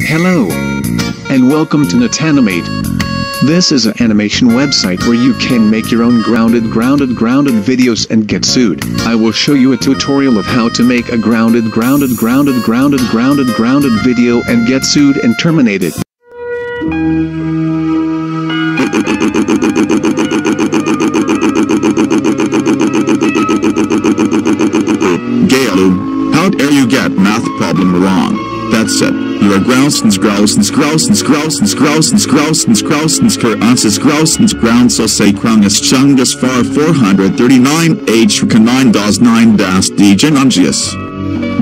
Hello, and welcome to Natanimate. This is an animation website where you can make your own grounded grounded grounded videos and get sued. I will show you a tutorial of how to make a grounded grounded grounded grounded grounded grounded video and get sued and terminated. Gale, how dare you get math problem wrong? That's it. You're grousens, grousens, grousens, grousens, grousens, grousens, grousens, keranses, grousens, grounds, us a chungus, far 439, h canine, dos 9 das degenungius.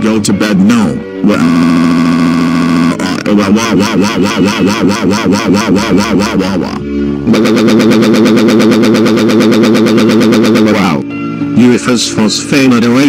Go to bed, no. Wow. UFOs phosphanadoa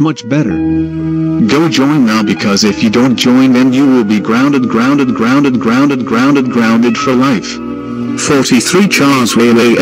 much better. Go join now because if you don't join then you will be grounded grounded grounded grounded grounded grounded for life. 43 Charles Whaley